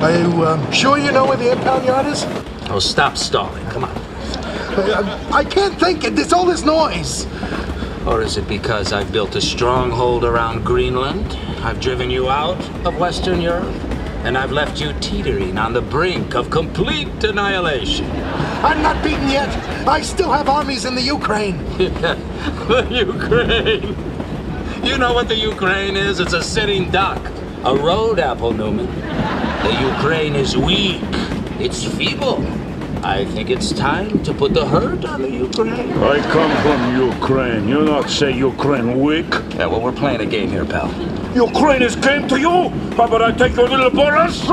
Are you um, sure you know where the impound yard is? Oh, stop stalling. Come on. I, I can't think. It's all this noise. Or is it because I've built a stronghold around Greenland? I've driven you out of Western Europe? And I've left you teetering on the brink of complete annihilation. I'm not beaten yet. I still have armies in the Ukraine. the Ukraine. You know what the Ukraine is? It's a sitting duck. A road apple, Newman. The Ukraine is weak. It's feeble. I think it's time to put the hurt on the Ukraine. I come from Ukraine. You not say Ukraine weak? Yeah, well, we're playing a game here, pal. Ukraine is came to you? How about I take your little bullets?